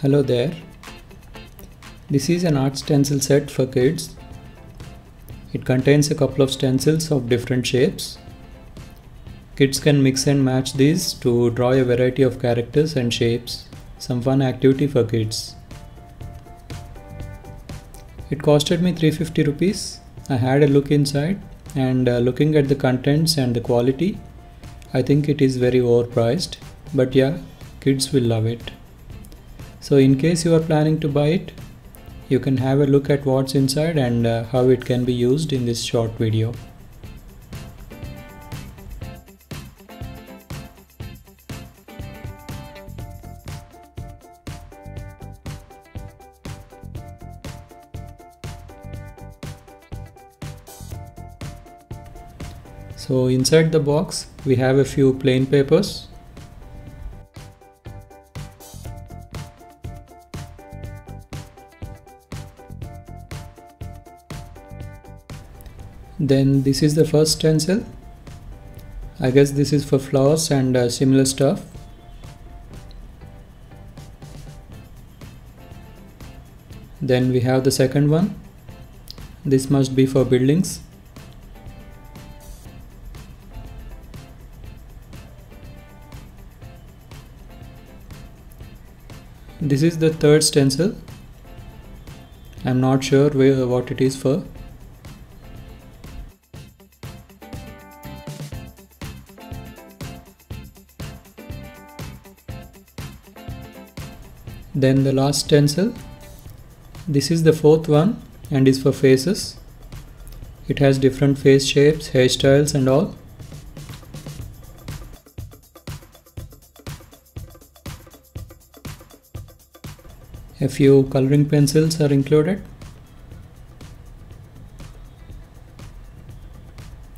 Hello there. This is an art stencil set for kids. It contains a couple of stencils of different shapes. Kids can mix and match these to draw a variety of characters and shapes. Some fun activity for kids. It costed me 350 rupees. I had a look inside and uh, looking at the contents and the quality, I think it is very overpriced. But yeah, kids will love it. So in case you are planning to buy it, you can have a look at what's inside and uh, how it can be used in this short video. So inside the box. We have a few plain papers. Then this is the first stencil. I guess this is for flowers and uh, similar stuff. Then we have the second one. This must be for buildings this is the third stencil. I'm not sure where, uh, what it is for. Then the last stencil. This is the fourth one and is for faces. It has different face shapes hairstyles and all a few coloring pencils are included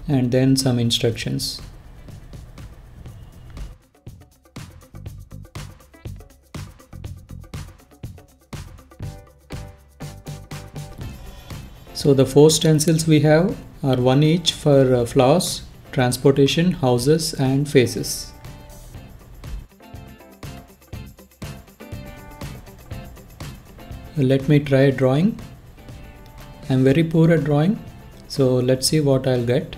and then some instructions So the four stencils we have are one each for uh, flowers, transportation, houses and faces. Let me try drawing. I'm very poor at drawing so let's see what I'll get.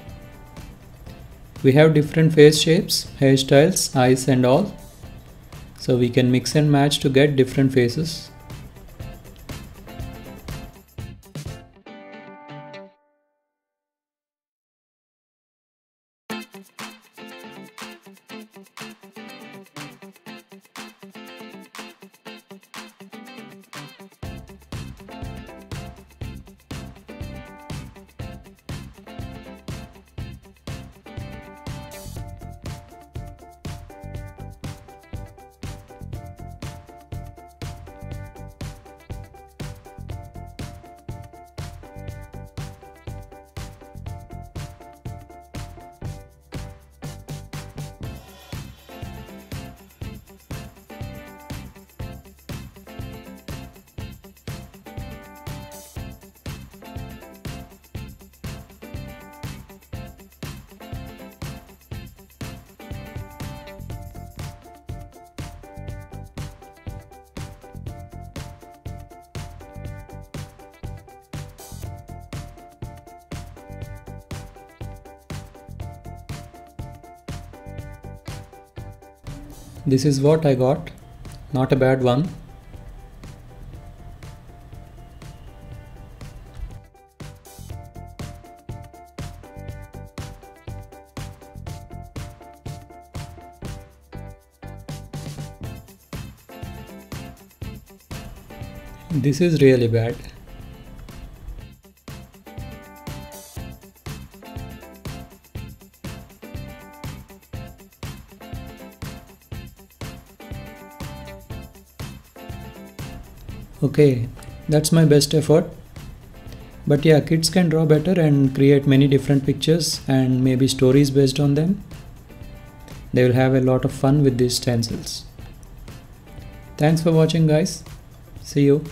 We have different face shapes, hairstyles, eyes and all. So we can mix and match to get different faces. This is what I got. Not a bad one. This is really bad. Okay, that's my best effort. But yeah, kids can draw better and create many different pictures and maybe stories based on them. They will have a lot of fun with these stencils. Thanks for watching guys. See you.